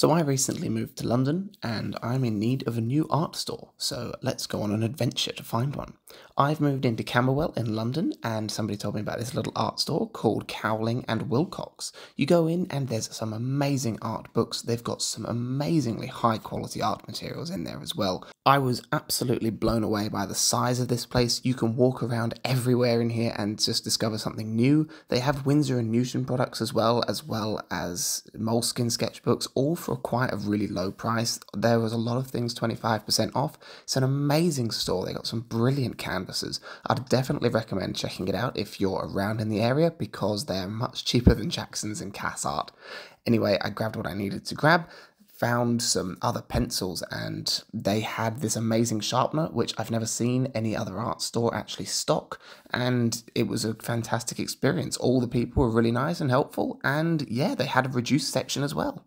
So I recently moved to London and I'm in need of a new art store, so let's go on an adventure to find one. I've moved into Camberwell in London and somebody told me about this little art store called Cowling and Wilcox. You go in and there's some amazing art books, they've got some amazingly high quality art materials in there as well. I was absolutely blown away by the size of this place. You can walk around everywhere in here and just discover something new. They have Winsor and Newton products as well, as well as Moleskine sketchbooks, all for quite a really low price. There was a lot of things 25% off. It's an amazing store. They got some brilliant canvases. I'd definitely recommend checking it out if you're around in the area because they're much cheaper than Jackson's and Cass Art. Anyway, I grabbed what I needed to grab found some other pencils and they had this amazing sharpener which I've never seen any other art store actually stock and it was a fantastic experience all the people were really nice and helpful and yeah they had a reduced section as well